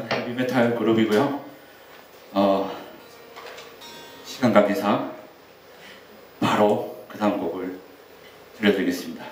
추구하는 헤비메탈 그룹이고요. 어, 시간 관계상 바로 그 다음 곡을 들려드리겠습니다.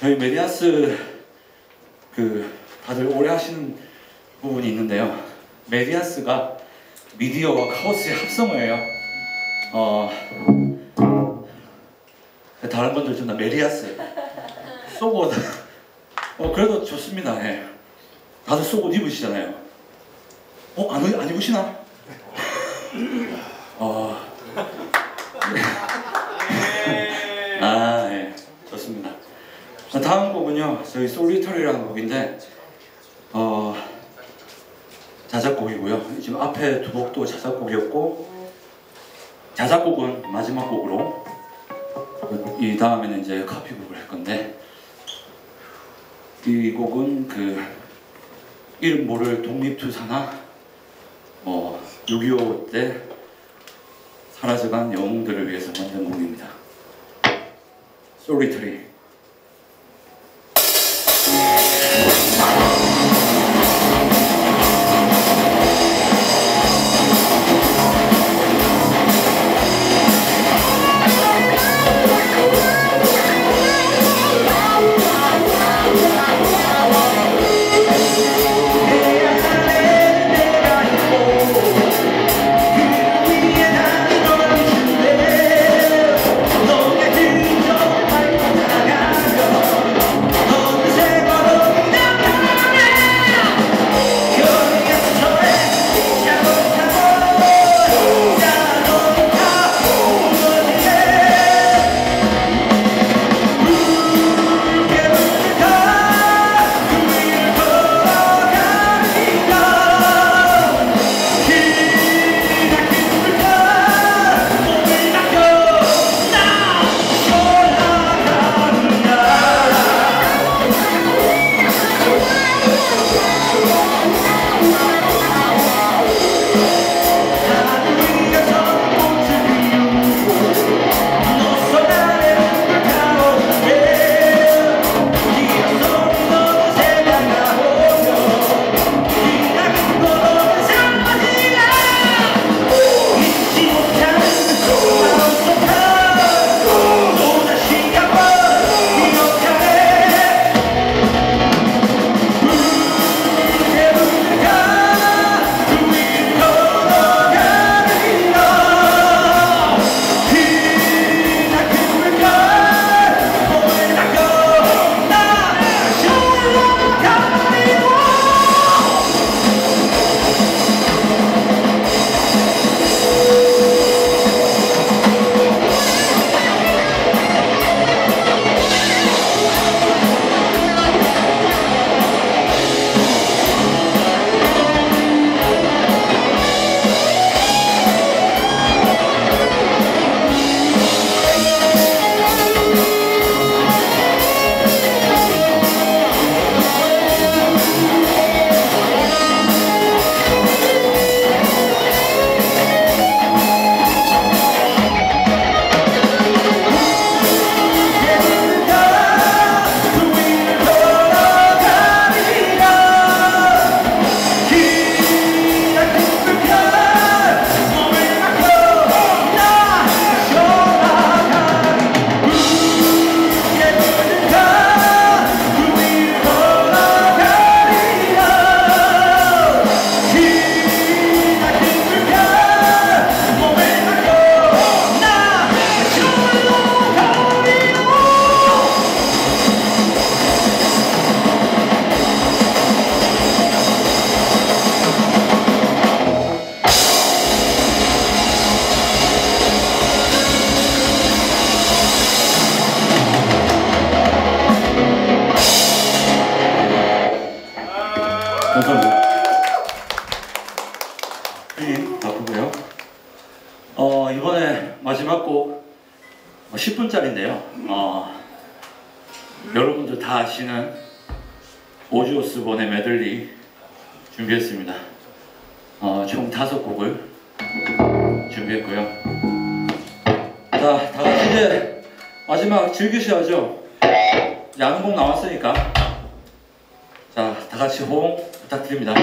저희 메디아스 그 다들 오래 하시는 부분이 있는데요. 메디아스가 미디어와 카오스의 합성어예요. 어 다른 분들 좀 다 메리야스 속옷 어 그래도 좋습니다. 예. 다들 속옷 입으시잖아요. 어안 안 입으시나? 어. 다음 곡은요. 저희 솔리터리라는 곡인데 어 자작곡이고요. 지금 앞에 두 곡도 자작곡이었고 자작곡은 마지막 곡으로 이 다음에는 이제 카피곡을 할 건데 이 곡은 그 이름 모를 독립투사나 뭐 6.25 때 사라져간 영웅들을 위해서 만든 곡입니다. 솔리터리 10분짜리인데요. 어, 여러분들 다 아시는 오지 오스본의 메들리 준비했습니다. 어, 총 다섯 곡을 준비. 준비했고요. 자, 다 같이 이제 마지막 즐기셔야죠. 야는곡 나왔으니까. 자, 다 같이 호응 부탁드립니다.